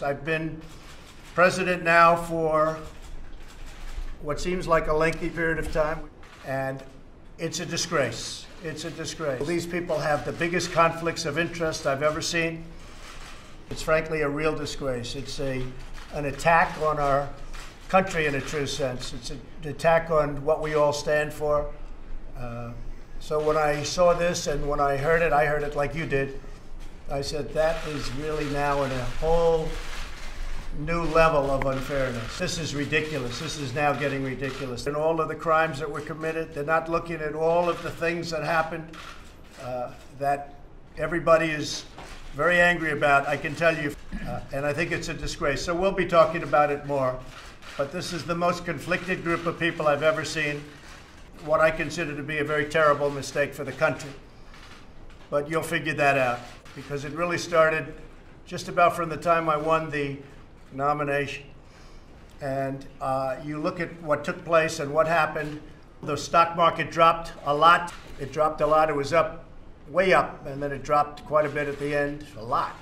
I've been president now for what seems like a lengthy period of time, and it's a disgrace. It's a disgrace. These people have the biggest conflicts of interest I've ever seen. It's frankly a real disgrace. It's a, an attack on our country in a true sense. It's an attack on what we all stand for. Uh, so when I saw this and when I heard it, I heard it like you did. I said, that is really now in a whole new level of unfairness. This is ridiculous. This is now getting ridiculous. And all of the crimes that were committed, they're not looking at all of the things that happened uh, that everybody is very angry about, I can tell you. Uh, and I think it's a disgrace. So we'll be talking about it more. But this is the most conflicted group of people I've ever seen. What I consider to be a very terrible mistake for the country. But you'll figure that out because it really started just about from the time I won the nomination. And uh, you look at what took place and what happened. The stock market dropped a lot. It dropped a lot. It was up, way up, and then it dropped quite a bit at the end, a lot.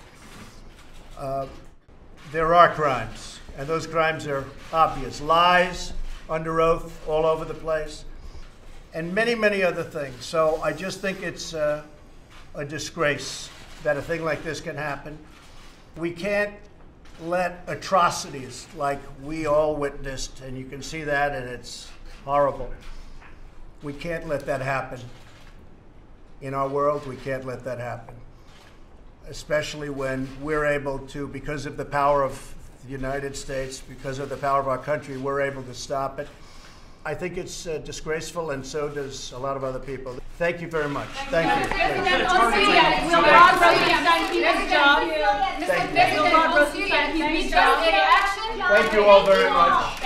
Uh, there are crimes, and those crimes are obvious lies, under oath, all over the place, and many, many other things. So I just think it's uh, a disgrace that a thing like this can happen. We can't let atrocities like we all witnessed, and you can see that, and it's horrible. We can't let that happen. In our world, we can't let that happen. Especially when we're able to, because of the power of the United States, because of the power of our country, we're able to stop it. I think it's uh, disgraceful, and so does a lot of other people. Thank you very much. Thank you. President Osea, will Rod Rosenstein keep his job? Thank you. Will Rod Rosenstein keep his job? Thank you all very much.